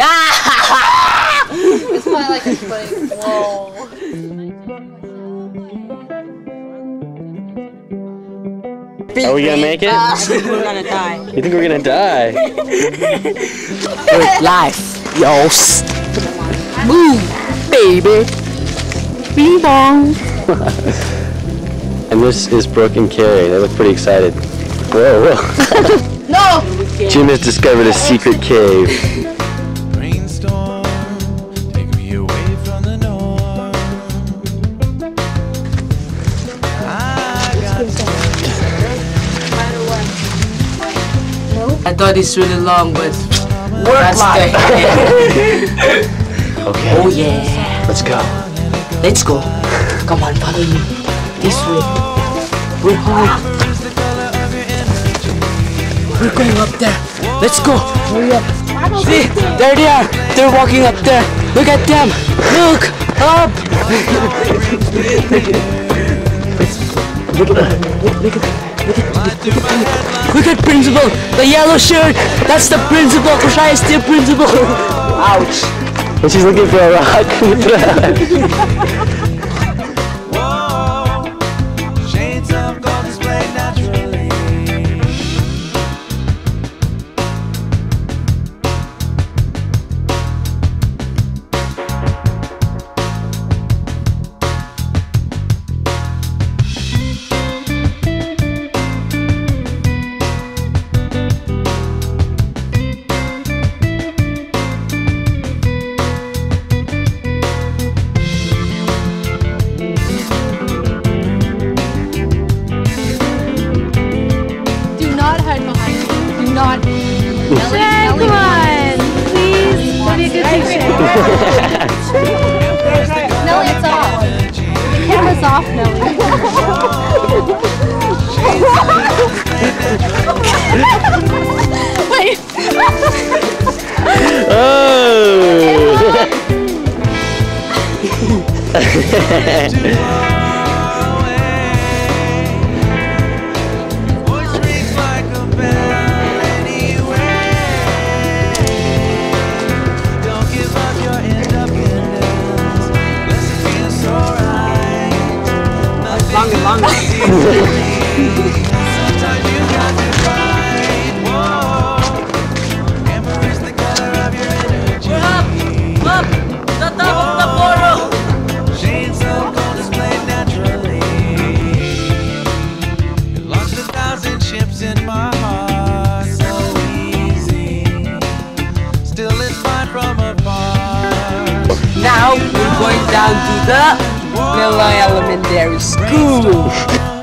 Ah! It's probably like exploding. Whoa. Are we gonna make it? We're gonna die. You think we're gonna die? Good life, yos. Boom, baby. Bing bong. And this is Brooke and Carrie. They look pretty excited. Whoa, whoa. No! Jim has discovered a secret cave. I thought it's really long, but Work that's life. the Okay, Oh yeah. let's go. Let's go. Come on, follow me. This way. We're home. We're going up there. Let's go. Hurry up. See, there they are. They're walking up there. Look at them. Look up. look at look, look at look at look at principal. The yellow shirt. That's the principal. Kushai is still principal. Ouch. And she's looking for a rock. off, Nelly. Wait. Voice oh. Now we're going down to the Miller Elementary School.